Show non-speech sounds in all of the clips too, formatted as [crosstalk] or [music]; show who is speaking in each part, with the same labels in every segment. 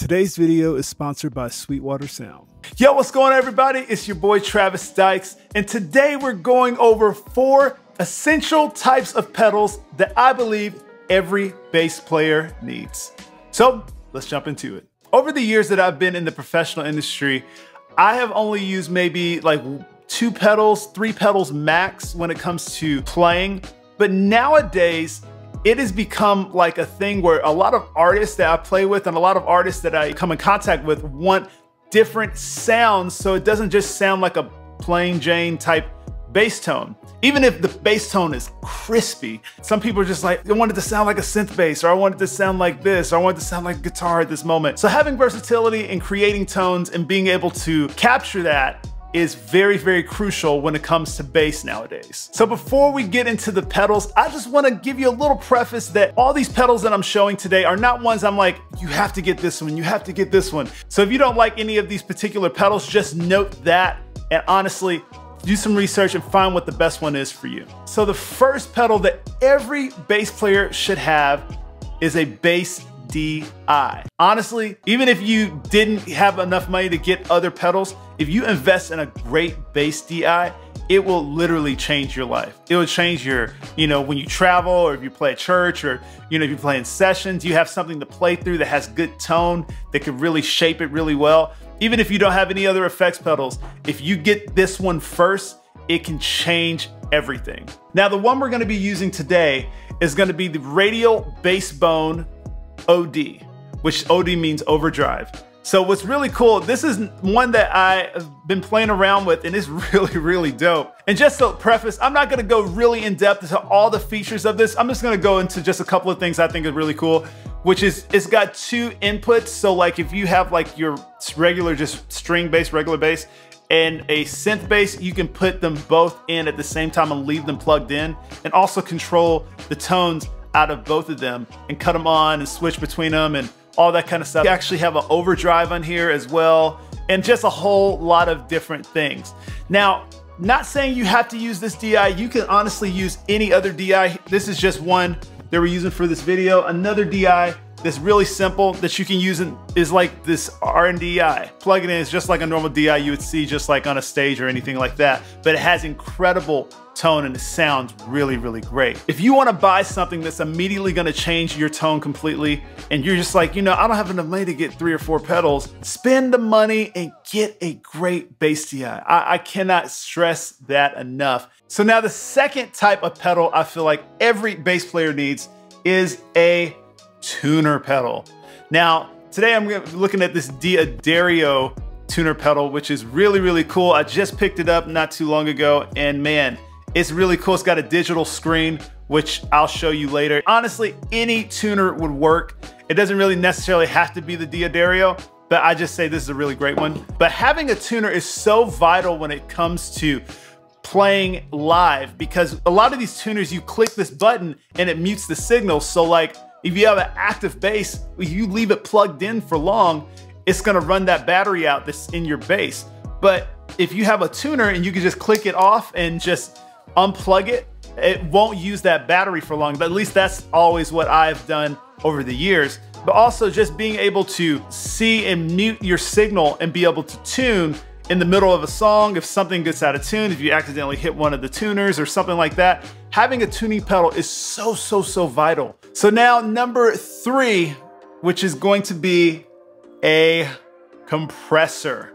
Speaker 1: Today's video is sponsored by Sweetwater Sound.
Speaker 2: Yo, what's going on everybody? It's your boy Travis Dykes, and today we're going over four essential types of pedals that I believe every bass player needs. So let's jump into it. Over the years that I've been in the professional industry, I have only used maybe like two pedals, three pedals max when it comes to playing. But nowadays, it has become like a thing where a lot of artists that I play with and a lot of artists that I come in contact with want different sounds so it doesn't just sound like a plain Jane type bass tone. Even if the bass tone is crispy, some people are just like, I want it to sound like a synth bass, or I want it to sound like this, or I want it to sound like guitar at this moment. So having versatility and creating tones and being able to capture that is very, very crucial when it comes to bass nowadays. So before we get into the pedals, I just wanna give you a little preface that all these pedals that I'm showing today are not ones I'm like, you have to get this one, you have to get this one. So if you don't like any of these particular pedals, just note that. And honestly, do some research and find what the best one is for you. So the first pedal that every bass player should have is a bass DI. Honestly, even if you didn't have enough money to get other pedals, if you invest in a great bass DI, it will literally change your life. It will change your, you know, when you travel or if you play at church or, you know, if you play in sessions, you have something to play through that has good tone that can really shape it really well. Even if you don't have any other effects pedals, if you get this one first, it can change everything. Now, the one we're gonna be using today is gonna be the Radial Bassbone OD, which OD means overdrive. So what's really cool, this is one that I've been playing around with and it's [laughs] really, really dope. And just to preface, I'm not gonna go really in depth into all the features of this. I'm just gonna go into just a couple of things I think are really cool, which is it's got two inputs. So like if you have like your regular just string bass, regular bass, and a synth bass, you can put them both in at the same time and leave them plugged in and also control the tones out of both of them and cut them on and switch between them and all that kind of stuff. You actually have an overdrive on here as well and just a whole lot of different things. Now, not saying you have to use this DI, you can honestly use any other DI. This is just one that we're using for this video. Another DI that's really simple that you can use in, is like this R&DI. Plug it in, it's just like a normal DI you would see just like on a stage or anything like that, but it has incredible tone and it sounds really, really great. If you wanna buy something that's immediately gonna change your tone completely and you're just like, you know, I don't have enough money to get three or four pedals, spend the money and get a great bass DI. I, I cannot stress that enough. So now the second type of pedal I feel like every bass player needs is a tuner pedal. Now, today I'm looking at this D'Addario tuner pedal, which is really, really cool. I just picked it up not too long ago, and man, it's really cool. It's got a digital screen, which I'll show you later. Honestly, any tuner would work. It doesn't really necessarily have to be the D'Addario, but I just say this is a really great one. But having a tuner is so vital when it comes to playing live because a lot of these tuners, you click this button and it mutes the signal. So like if you have an active bass, if you leave it plugged in for long, it's gonna run that battery out that's in your bass. But if you have a tuner and you can just click it off and just unplug it, it won't use that battery for long. But at least that's always what I've done over the years. But also just being able to see and mute your signal and be able to tune in the middle of a song, if something gets out of tune, if you accidentally hit one of the tuners or something like that, having a tuning pedal is so, so, so vital. So now number three, which is going to be a compressor.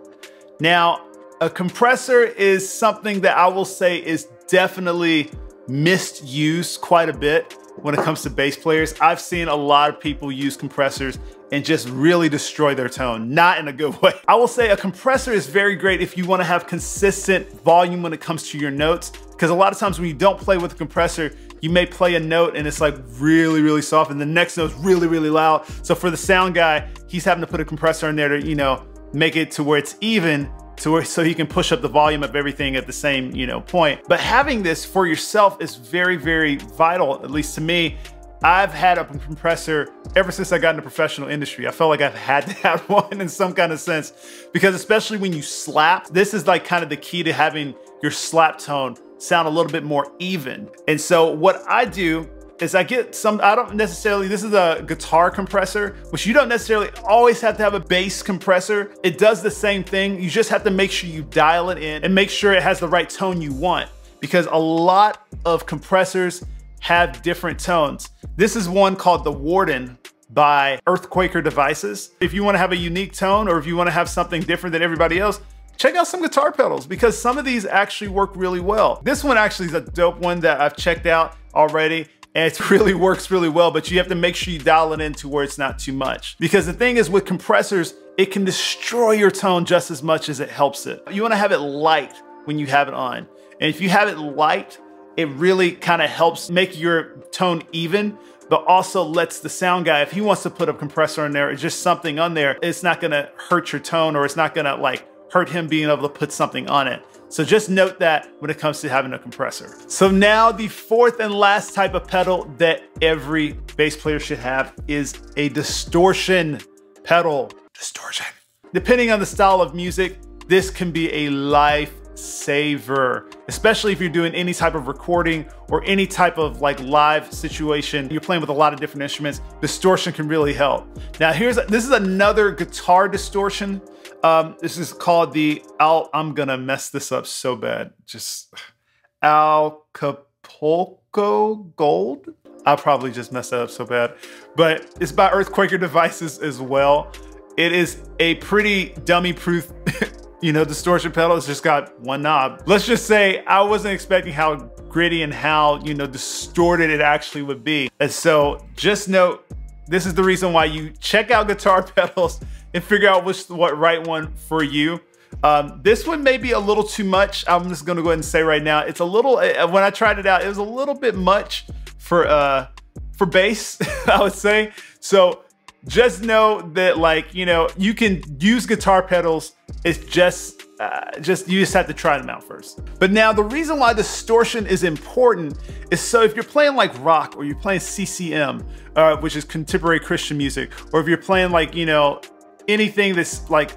Speaker 2: Now, a compressor is something that I will say is definitely misused quite a bit when it comes to bass players. I've seen a lot of people use compressors and just really destroy their tone, not in a good [laughs] way. I will say a compressor is very great if you wanna have consistent volume when it comes to your notes, because a lot of times when you don't play with a compressor, you may play a note and it's like really, really soft and the next note's really, really loud. So for the sound guy, he's having to put a compressor in there to, you know, make it to where it's even to so you can push up the volume of everything at the same you know point. But having this for yourself is very, very vital, at least to me. I've had a compressor ever since I got in the professional industry. I felt like I've had to have [laughs] one in some kind of sense because especially when you slap, this is like kind of the key to having your slap tone sound a little bit more even. And so what I do is I get some, I don't necessarily, this is a guitar compressor, which you don't necessarily always have to have a bass compressor. It does the same thing. You just have to make sure you dial it in and make sure it has the right tone you want because a lot of compressors have different tones. This is one called the Warden by Earthquaker Devices. If you wanna have a unique tone or if you wanna have something different than everybody else, check out some guitar pedals because some of these actually work really well. This one actually is a dope one that I've checked out already and it [laughs] really works really well, but you have to make sure you dial it in to where it's not too much. Because the thing is with compressors, it can destroy your tone just as much as it helps it. You wanna have it light when you have it on. And if you have it light, it really kind of helps make your tone even, but also lets the sound guy, if he wants to put a compressor in there, or just something on there, it's not gonna hurt your tone or it's not gonna like hurt him being able to put something on it. So just note that when it comes to having a compressor. So now the fourth and last type of pedal that every bass player should have is a distortion pedal. Distortion. Depending on the style of music, this can be a life saver, especially if you're doing any type of recording or any type of like live situation. You're playing with a lot of different instruments. Distortion can really help. Now here's, this is another guitar distortion. Um, this is called the Al, I'm gonna mess this up so bad. Just Acapulco Gold. I'll probably just mess that up so bad, but it's by Earthquaker Devices as well. It is a pretty dummy proof [laughs] you know, distortion pedal has just got one knob. Let's just say I wasn't expecting how gritty and how, you know, distorted it actually would be. And so just note, this is the reason why you check out guitar [laughs] pedals and figure out which what right one for you. Um, this one may be a little too much. I'm just gonna go ahead and say right now, it's a little, uh, when I tried it out, it was a little bit much for, uh, for bass, [laughs] I would say. So just know that like, you know, you can use guitar pedals. It's just, uh, just, you just have to try them out first. But now the reason why distortion is important is so if you're playing like rock or you're playing CCM, uh, which is contemporary Christian music, or if you're playing like, you know, anything that's like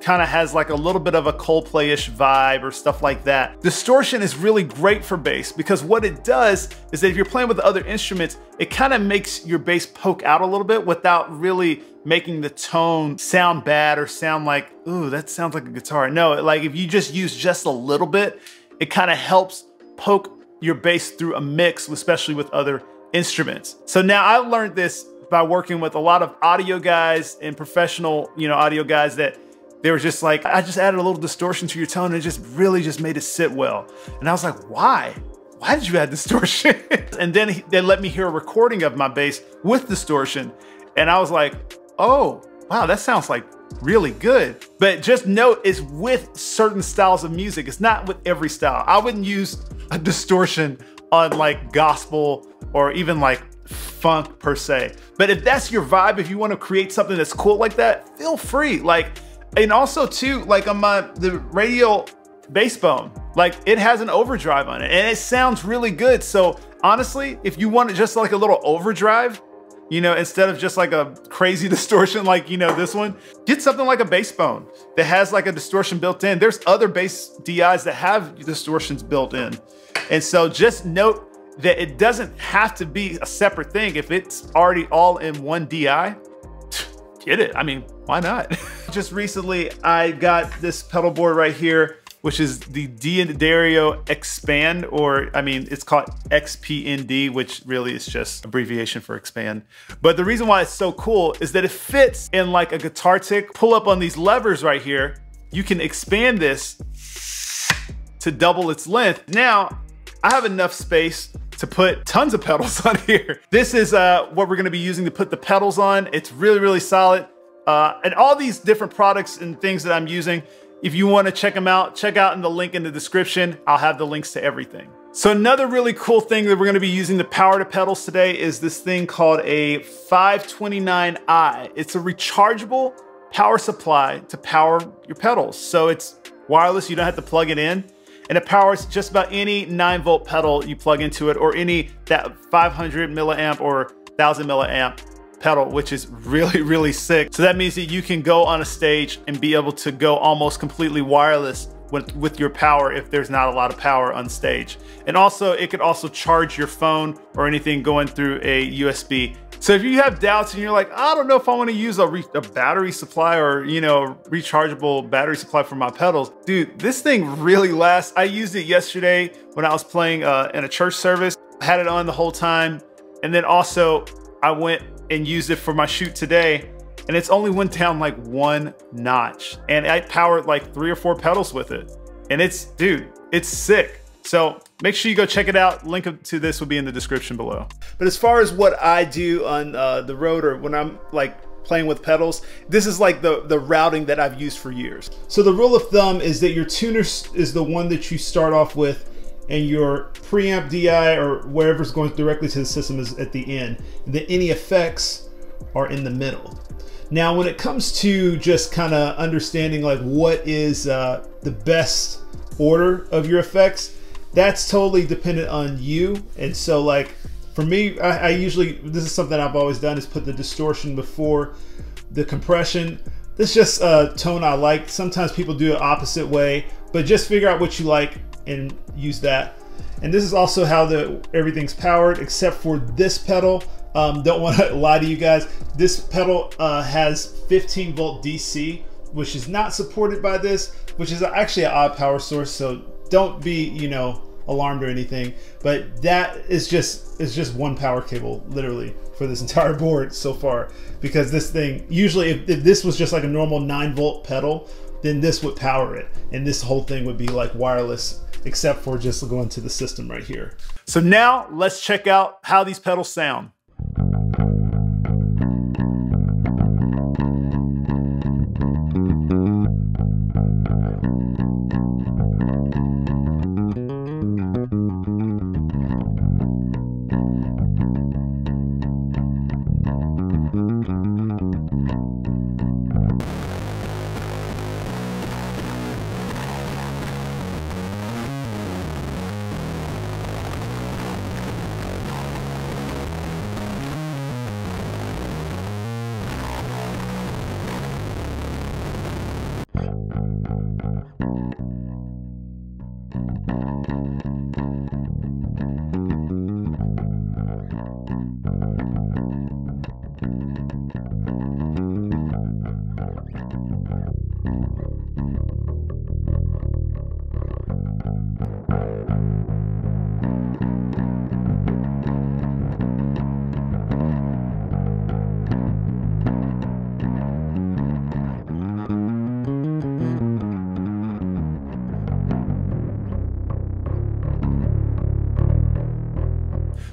Speaker 2: kind of has like a little bit of a Coldplay-ish vibe or stuff like that. Distortion is really great for bass because what it does is that if you're playing with other instruments, it kind of makes your bass poke out a little bit without really making the tone sound bad or sound like, ooh, that sounds like a guitar. No, like if you just use just a little bit, it kind of helps poke your bass through a mix, especially with other instruments. So now I learned this by working with a lot of audio guys and professional, you know, audio guys that they were just like, I just added a little distortion to your tone and it just really just made it sit well. And I was like, why? Why did you add distortion? [laughs] and then he, they let me hear a recording of my bass with distortion. And I was like, oh, wow, that sounds like really good. But just note it's with certain styles of music. It's not with every style. I wouldn't use a distortion on like gospel or even like funk per se. But if that's your vibe, if you want to create something that's cool like that, feel free. Like and also too, like on my the radio radial Bassbone, like it has an overdrive on it and it sounds really good. So honestly, if you want just like a little overdrive, you know, instead of just like a crazy [laughs] distortion like, you know, this one, get something like a Bassbone that has like a distortion built in. There's other bass DIs that have distortions built in. And so just note that it doesn't have to be a separate thing. If it's already all in one DI, [sniffs] get it. I mean, why not? [laughs] Just recently, I got this pedal board right here, which is the D'Addario Expand, or I mean, it's called XPND, which really is just abbreviation for expand. But the reason why it's so cool is that it fits in like a guitar tick. Pull up on these levers right here. You can expand this to double its length. Now, I have enough space to put tons of pedals [laughs] on here. This is uh, what we're gonna be using to put the pedals on. It's really, really solid. Uh, and all these different products and things that I'm using, if you wanna check them out, check out in the link in the description. I'll have the links to everything. So another really cool thing that we're gonna be using to power the pedals today is this thing called a 529i. It's a rechargeable power supply to power your pedals. So it's wireless, you don't have to plug it in and it powers just about any 9 volt pedal you plug into it or any that 500 milliamp or 1000 milliamp pedal, which is really, [laughs] really sick. So that means that you can go on a stage and be able to go almost completely wireless with, with your power if there's not a lot of power on stage. And also, it could also charge your phone or anything going through a USB. So if you have doubts and you're like, I don't know if I want to use a, a, battery supply or, you know, rechargeable battery supply for my pedals, dude, this thing really lasts. I used it yesterday when I was playing uh, in a church service. Had it on the whole time. And then also I went and used it for my shoot today and it's only went down like one notch. And I powered like three or four pedals with it. And it's, dude, it's sick. So make sure you go check it out. Link to this will be in the description below. But as far as what I do on uh, the road or when I'm like playing with pedals, this is like the, the routing that I've used for years. So the rule of thumb is that your tuner is the one that you start off with and your preamp DI or wherever's going directly to the system is at the end. And then any effects are in the middle. Now, when it comes to just kind of understanding like what is uh, the best order of your effects, that's totally dependent on you. And so like for me, I, I usually, this is something I've always done is put the distortion before the compression. This is just a tone I like. Sometimes people do it opposite way, but just figure out what you like and use that. And this is also how the everything's powered except for this pedal. Um, don't [laughs] want to lie to you guys. This pedal uh, has 15 volt DC, which is not supported by this, which is actually an odd power source. So don't be, you know, alarmed or anything. But that is just is just one power cable, literally, for this entire board so far. Because this thing, usually, if, if this was just like a normal 9 volt pedal, then this would power it, and this whole thing would be like wireless except for just going to the system right here. So now let's check out how these pedals sound.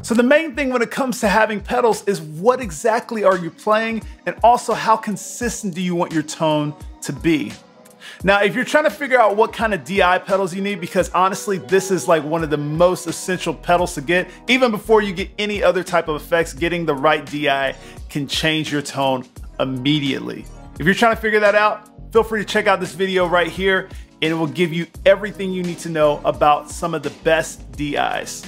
Speaker 2: So the main thing when it comes to having pedals is what exactly are you playing and also how consistent do you want your tone to be. Now, if you're trying to figure out what kind of DI pedals you need, because honestly, this is like one of the most essential pedals to get, even before you get any other type of effects, getting the right DI can change your tone immediately. If you're trying to figure that out, feel free to check out this video right here and it will give you everything you need to know about some of the best DIs.